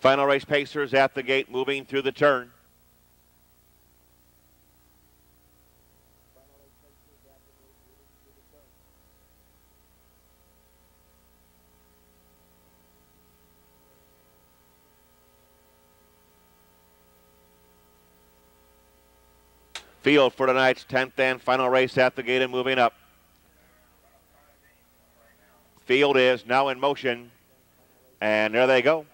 Final race pacers at the gate moving through the turn. Field for tonight's 10th and final race at the gate and moving up. Field is now in motion. And there they go.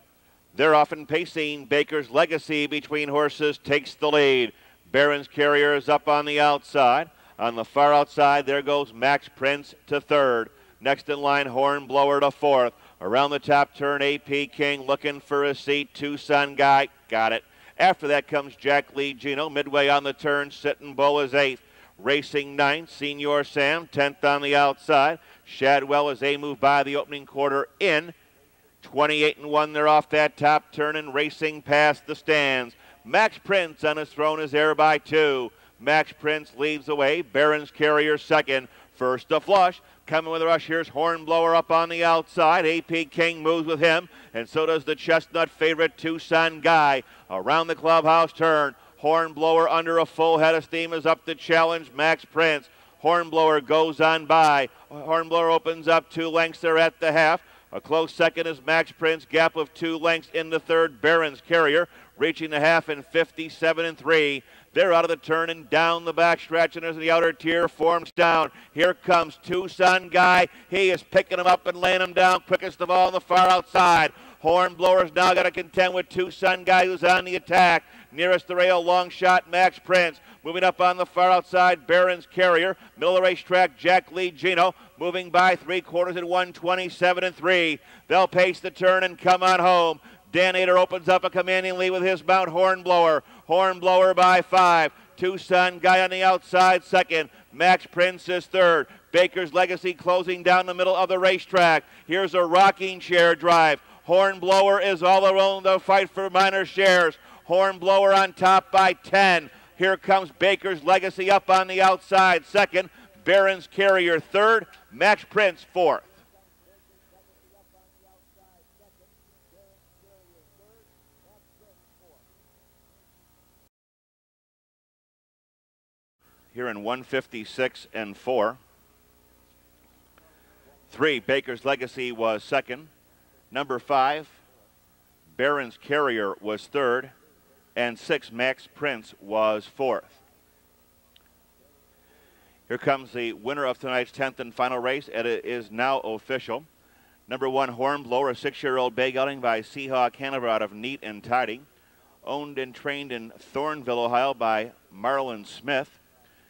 They're often pacing. Baker's Legacy between horses takes the lead. Barron's Carrier is up on the outside. On the far outside, there goes Max Prince to third. Next in line, Hornblower to fourth. Around the top turn, AP King looking for a seat. Tucson Guy got it. After that comes Jack Lee Gino. Midway on the turn, Sitting Bull is eighth. Racing ninth, Senior Sam, tenth on the outside. Shadwell as they move by the opening quarter in. 28 and 1, they're off that top turn and racing past the stands. Max Prince on his throne is there by two. Max Prince leads away. Barron's Carrier second. First a flush. Coming with a rush, here's Hornblower up on the outside. AP King moves with him, and so does the chestnut favorite Tucson Guy. Around the clubhouse turn, Hornblower under a full head of steam is up to challenge Max Prince. Hornblower goes on by. Hornblower opens up two lengths there at the half. A close second is Max Prince, gap of two lengths in the third. Barron's Carrier reaching the half in 57 and 3. They're out of the turn and down the backstretch, and as the outer tier forms down, here comes Tucson Guy. He is picking him up and laying him down quickest of all on the far outside. Hornblower's now got to contend with Tucson Guy who's on the attack. Nearest the rail, long shot, Max Prince. Moving up on the far outside, Barron's Carrier. Middle of the racetrack, Jack Lee Gino. Moving by three quarters at 127 and 3. They'll pace the turn and come on home. Dan Ater opens up a commanding lead with his mount Hornblower. Hornblower by five. Tucson guy on the outside second. Max Prince is third. Baker's Legacy closing down the middle of the racetrack. Here's a rocking chair drive. Hornblower is all alone to fight for minor shares. Hornblower on top by 10. Here comes Baker's Legacy up on the outside second. Barron's Carrier third. Max Prince fourth. Here in 156 and 4. Three, Baker's Legacy was second. Number five, Barron's Carrier was third. And six, Max Prince was fourth. Here comes the winner of tonight's 10th and final race. It is now official. Number one, Hornblower, a six-year-old bay gelding by Seahawk Hanover out of Neat and Tidy. Owned and trained in Thornville, Ohio by Marlon Smith.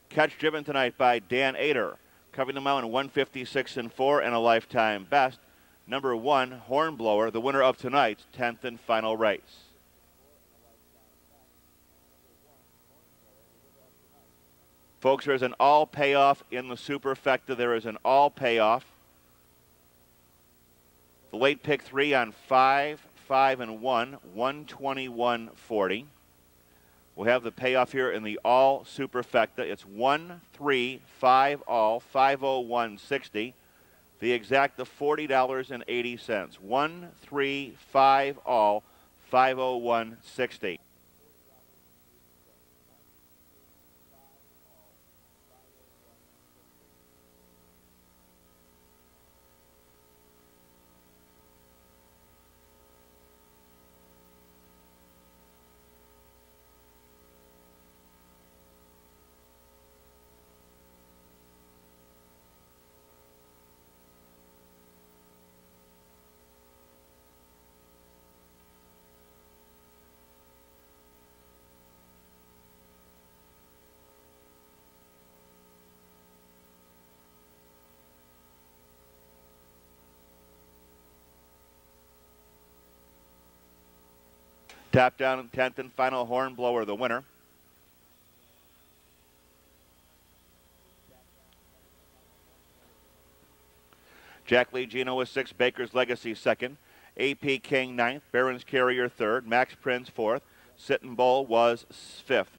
Catch driven tonight by Dan Ater. Covering the mountain 156 and 4 and a lifetime best. Number one, Hornblower, the winner of tonight's 10th and final race. Folks, there is an all payoff in the superfecta. There is an all payoff. The late pick three on five, five, and one, 121.40. We'll have the payoff here in the all superfecta. It's one, three, five, all, 501.60. The exacta $40.80. One, three, five, all, 501.60. Tap down 10th and final Hornblower, the winner. Jack Lee Gino was six, Baker's Legacy second, AP King ninth, Barron's Carrier third, Max Prince fourth, Sitting Bull was fifth.